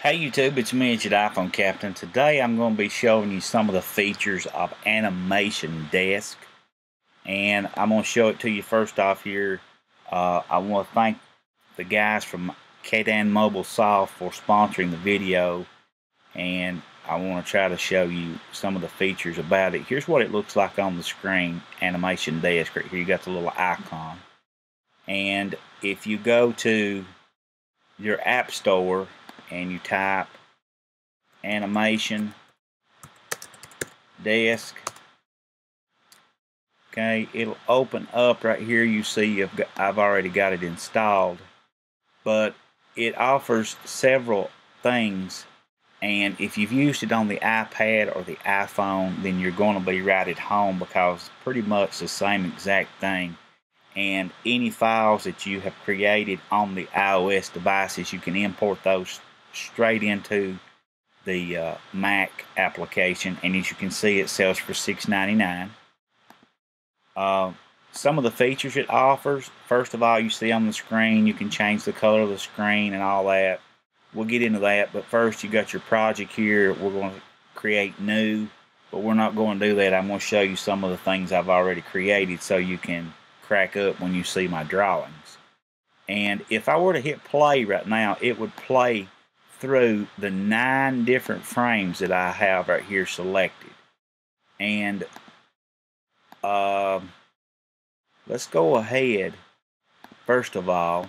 Hey YouTube, it's me, it's your iPhone Captain. Today I'm going to be showing you some of the features of Animation Desk. And I'm going to show it to you first off here. Uh, I want to thank the guys from Kdan Mobile Soft for sponsoring the video. And I want to try to show you some of the features about it. Here's what it looks like on the screen, Animation Desk. Right here you got the little icon. And if you go to your app store and you type animation desk. Okay it'll open up right here. You see got, I've already got it installed but it offers several things. And if you've used it on the iPad or the iPhone then you're going to be right at home because pretty much the same exact thing. And any files that you have created on the iOS devices you can import those straight into the uh, Mac application and as you can see it sells for $6.99 uh, some of the features it offers first of all you see on the screen you can change the color of the screen and all that. We'll get into that but first you got your project here. We're going to create new but we're not going to do that. I'm going to show you some of the things I've already created so you can crack up when you see my drawings. And if I were to hit play right now it would play through the nine different frames that I have right here selected. And uh, let's go ahead, first of all,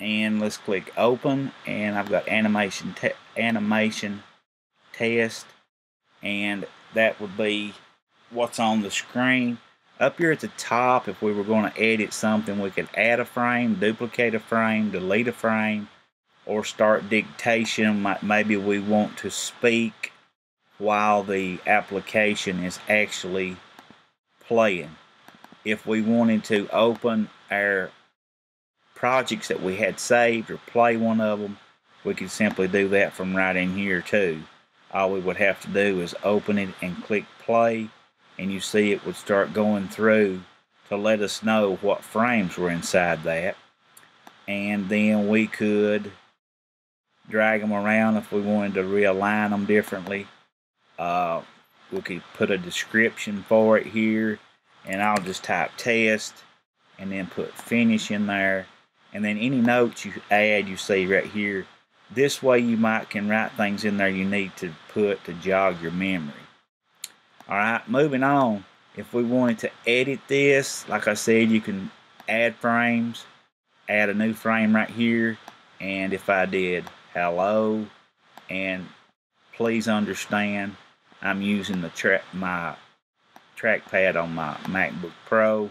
and let's click open and I've got animation te animation test and that would be what's on the screen up here at the top if we were going to edit something we could add a frame duplicate a frame delete a frame or start dictation. Maybe we want to speak while the application is actually playing. If we wanted to open our projects that we had saved or play one of them, we could simply do that from right in here too. All we would have to do is open it and click play and you see it would start going through to let us know what frames were inside that. And then we could drag them around if we wanted to realign them differently. Uh, we could put a description for it here and I'll just type test and then put finish in there. And then any notes you add you see right here this way you might can write things in there you need to put to jog your memory. Alright moving on. If we wanted to edit this like I said you can add frames add a new frame right here and if I did hello and please understand I'm using the track my trackpad on my MacBook Pro.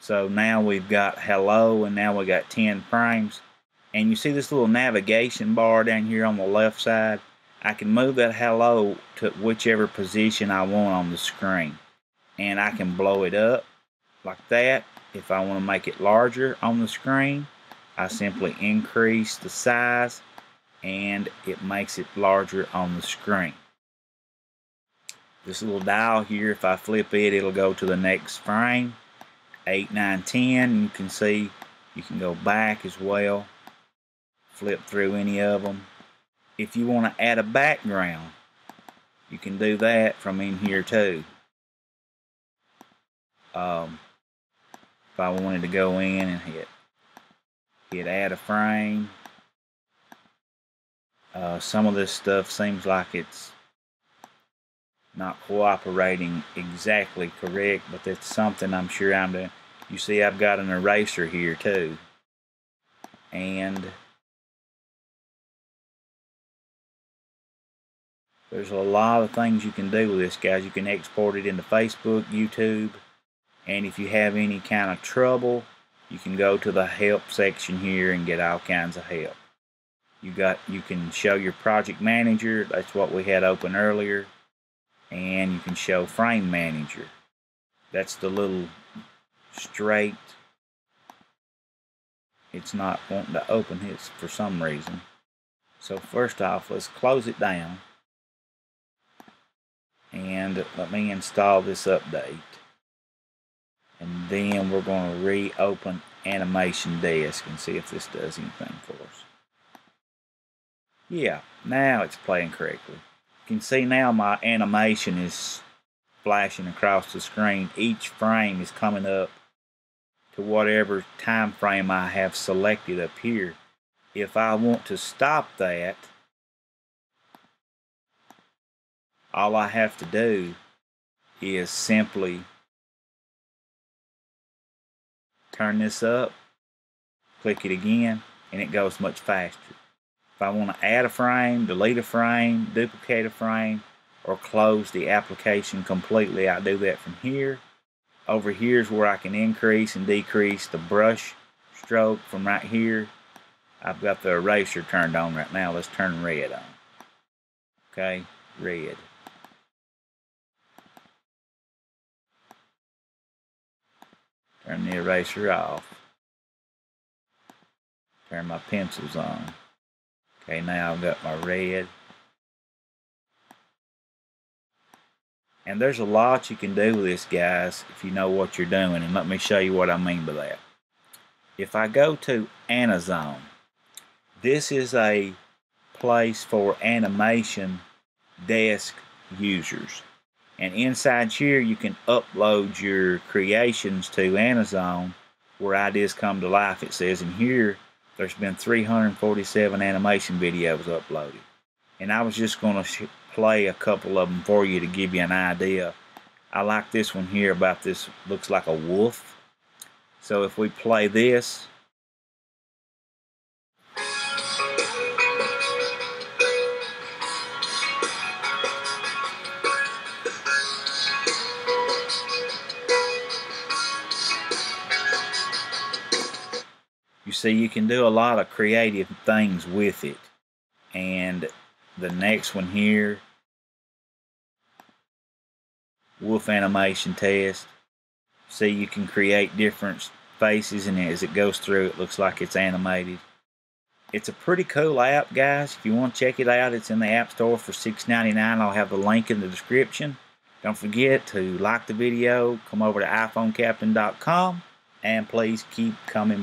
So now we've got hello and now we got 10 frames. And you see this little navigation bar down here on the left side? I can move that hello to whichever position I want on the screen. And I can blow it up like that. If I want to make it larger on the screen I simply increase the size and it makes it larger on the screen. This little dial here, if I flip it, it'll go to the next frame. 8, 9, 10, you can see you can go back as well. Flip through any of them. If you want to add a background, you can do that from in here too. Um, if I wanted to go in and hit hit add a frame uh, some of this stuff seems like it's not cooperating exactly correct, but that's something I'm sure I'm doing. You see I've got an eraser here too. And there's a lot of things you can do with this, guys. You can export it into Facebook, YouTube, and if you have any kind of trouble, you can go to the help section here and get all kinds of help. You got you can show your project manager, that's what we had open earlier. And you can show frame manager. That's the little straight. It's not wanting to open his for some reason. So first off, let's close it down. And let me install this update. And then we're going to reopen Animation Desk and see if this does anything for us. Yeah, now it's playing correctly. You can see now my animation is flashing across the screen. Each frame is coming up to whatever time frame I have selected up here. If I want to stop that, all I have to do is simply turn this up, click it again, and it goes much faster. If I want to add a frame, delete a frame, duplicate a frame, or close the application completely, I do that from here. Over here is where I can increase and decrease the brush stroke from right here. I've got the eraser turned on right now. Let's turn red on. Okay, red. Turn the eraser off. Turn my pencils on. Okay, now I've got my red. And there's a lot you can do with this, guys, if you know what you're doing. And let me show you what I mean by that. If I go to Anazone, this is a place for animation desk users. And inside here, you can upload your creations to Anazone where ideas come to life. It says in here, there's been 347 animation videos uploaded. And I was just going to play a couple of them for you to give you an idea. I like this one here about this, looks like a wolf. So if we play this, see you can do a lot of creative things with it. And the next one here wolf animation test. See you can create different faces and as it goes through. It looks like it's animated. It's a pretty cool app guys. If you want to check it out it's in the app store for $6.99 I'll have the link in the description. Don't forget to like the video. Come over to iPhoneCaptain.com and please keep coming